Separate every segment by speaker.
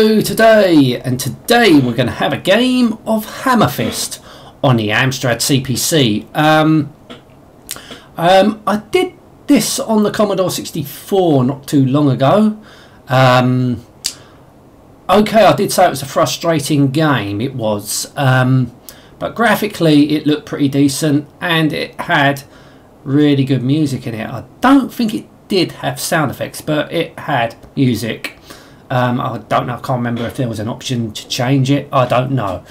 Speaker 1: Today, and today we're going to have a game of Hammerfist on the Amstrad CPC. Um, um, I did this on the Commodore 64 not too long ago. Um, okay, I did say it was a frustrating game, it was. Um, but graphically it looked pretty decent and it had really good music in it. I don't think it did have sound effects, but it had music. Um, I don't know, I can't remember if there was an option to change it. I don't know.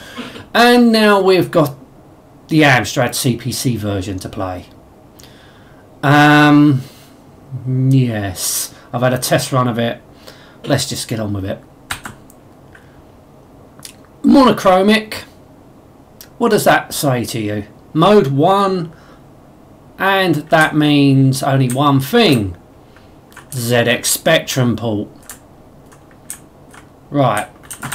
Speaker 1: And now we've got the Amstrad CPC version to play. Um, yes, I've had a test run of it. Let's just get on with it. Monochromic. What does that say to you? Mode 1. And that means only one thing. ZX Spectrum port. Right,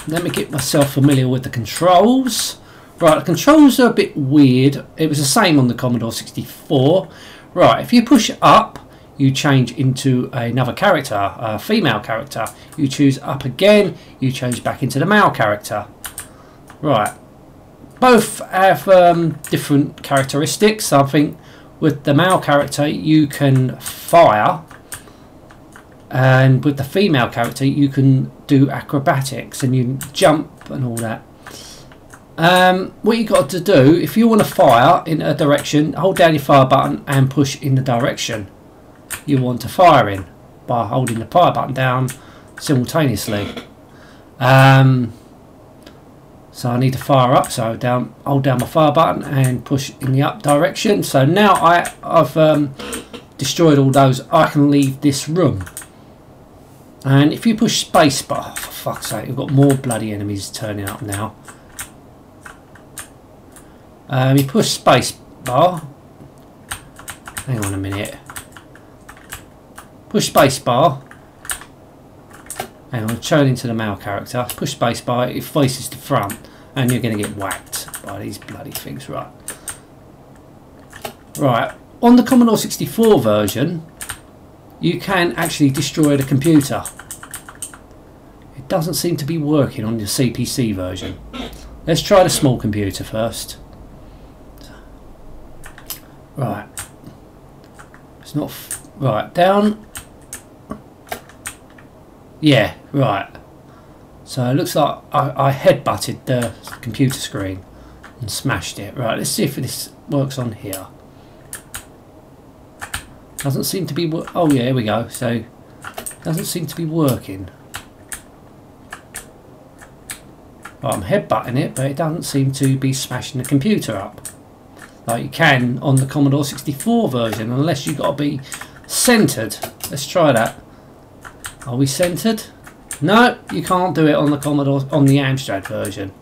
Speaker 1: let me get myself familiar with the controls. Right, the controls are a bit weird. It was the same on the Commodore 64. Right, if you push up, you change into another character, a female character. You choose up again, you change back into the male character. Right, both have um, different characteristics. I think with the male character you can fire and with the female character you can do acrobatics and you jump and all that. Um, what you got to do if you want to fire in a direction hold down your fire button and push in the direction you want to fire in by holding the fire button down simultaneously. Um, so I need to fire up so down hold down my fire button and push in the up direction. So now I, I've um, destroyed all those. I can leave this room and if you push spacebar, oh, for fuck's sake, we've got more bloody enemies turning up now. Um, you push spacebar. Hang on a minute. Push spacebar. Hang on, turn into the male character. Push spacebar, it faces the front, and you're going to get whacked by these bloody things, right? Right, on the Commodore 64 version, you can actually destroy the computer. It doesn't seem to be working on the CPC version. Let's try the small computer first. Right. It's not... right, down. Yeah, right. So it looks like I, I headbutted the computer screen and smashed it. Right, let's see if this works on here. Doesn't seem to be... Oh, yeah, here we go. So, doesn't seem to be working. I'm headbutting it, but it doesn't seem to be smashing the computer up. Like you can on the Commodore 64 version, unless you've got to be centered. Let's try that. Are we centered? No, you can't do it on the Commodore, on the Amstrad version.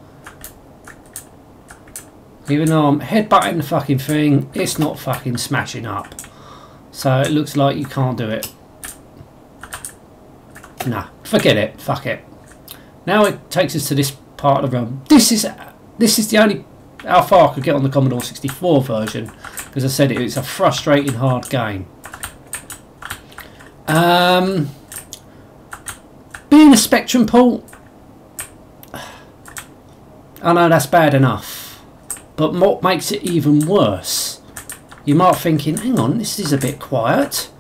Speaker 1: Even though I'm headbutting the fucking thing, it's not fucking smashing up. So it looks like you can't do it. Nah, forget it. Fuck it. Now it takes us to this part of the room. This is this is the only how far I could get on the Commodore 64 version because I said it, it's a frustrating hard game. Um, being a Spectrum port, I know that's bad enough, but what makes it even worse you might thinking, hang on, this is a bit quiet.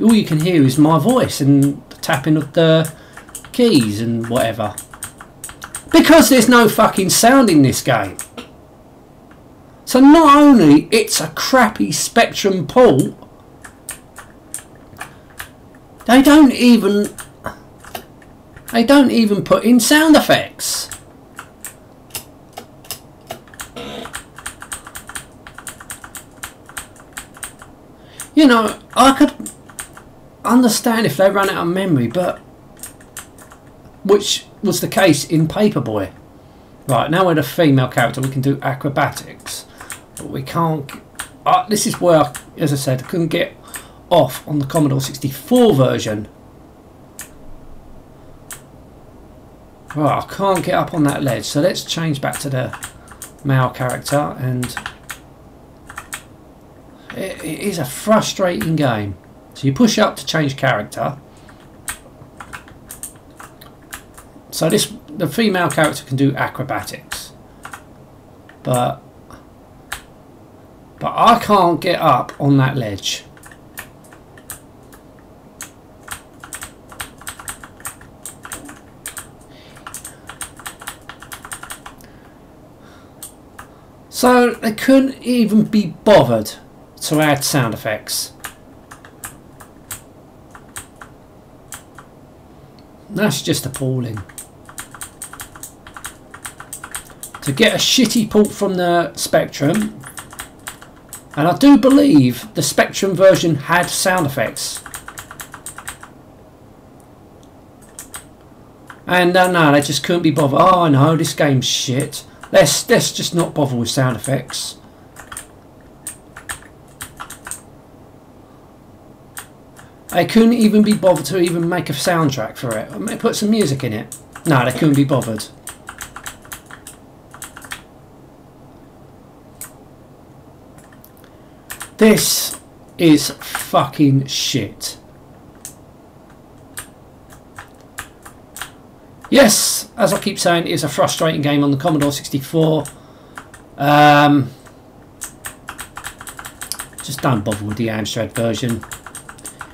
Speaker 1: All you can hear is my voice and the tapping of the keys and whatever. Because there's no fucking sound in this game. So not only it's a crappy Spectrum port, they don't even they don't even put in sound effects. You know, I could understand if they ran out of memory, but which was the case in Paperboy. Right, now we're a female character, we can do acrobatics, but we can't. Uh, this is where, as I said, I couldn't get off on the Commodore 64 version. Right, I can't get up on that ledge, so let's change back to the male character and it, is a frustrating game. So you push up to change character. So this the female character can do acrobatics, but but I can't get up on that ledge. So they couldn't even be bothered to add sound effects. That's just appalling. To get a shitty port from the Spectrum, and I do believe the Spectrum version had sound effects. And uh, no, they just couldn't be bothered. Oh no, this game's shit. Let's, let's just not bother with sound effects. They couldn't even be bothered to even make a soundtrack for it. Put some music in it. No, they couldn't be bothered. This is fucking shit. Yes, as I keep saying, it's a frustrating game on the Commodore 64. Um, just don't bother with the Amstrad version.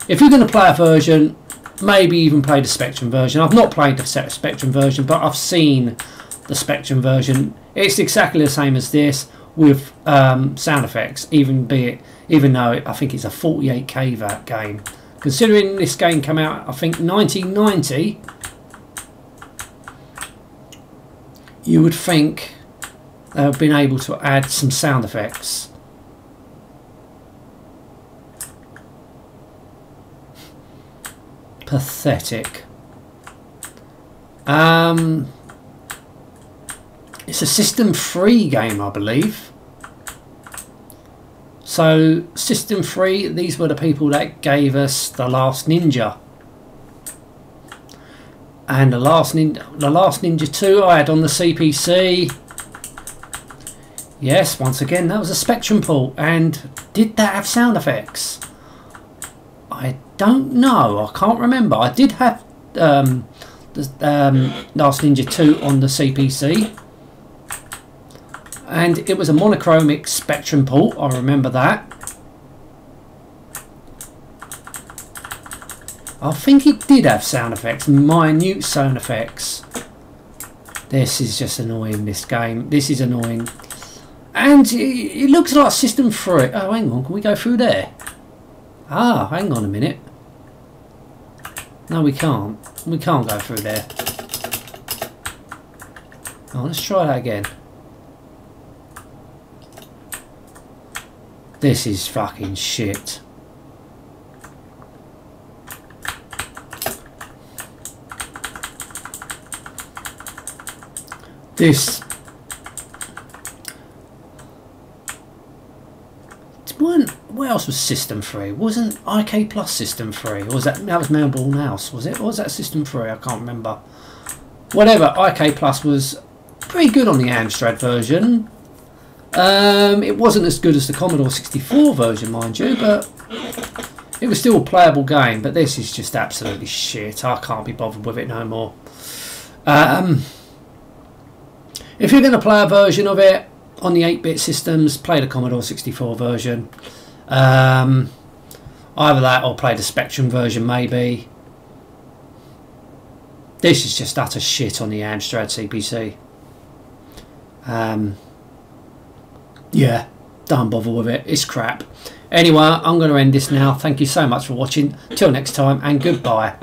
Speaker 1: If you're going to play a version, maybe even play the Spectrum version. I've not played the Spectrum version, but I've seen the Spectrum version. It's exactly the same as this with um, sound effects, even be it, even though it, I think it's a 48k that game. Considering this game came out, I think 1990 you would think they have been able to add some sound effects. Pathetic. Um, it's a System 3 game, I believe. So, System 3, these were the people that gave us The Last Ninja and the last Ninja, the last Ninja 2 I had on the CPC. Yes, once again, that was a Spectrum port. And did that have sound effects? I don't know. I can't remember. I did have um, the um, Last Ninja 2 on the CPC. And it was a monochromic Spectrum port. I remember that. I think it did have sound effects, minute sound effects. This is just annoying, this game. This is annoying. And it, looks like System 3. Oh, hang on. Can we go through there? Ah, hang on a minute. No, we can't. We can't go through there. Oh, let's try that again. This is fucking shit. this weren't what else was system 3 wasn't IK plus system 3 or was that that was Melbourne House was it? Or was that system 3 I can't remember. Whatever IK plus was pretty good on the Amstrad version. Um, it wasn't as good as the Commodore 64 version mind you but it was still a playable game but this is just absolutely shit. I can't be bothered with it no more. Um, if you're going to play a version of it on the 8-bit systems, play the Commodore 64 version. Um, either that or play the Spectrum version maybe. This is just utter shit on the Amstrad CPC. Um, yeah, don't bother with it. It's crap. Anyway, I'm going to end this now. Thank you so much for watching. Till next time and goodbye.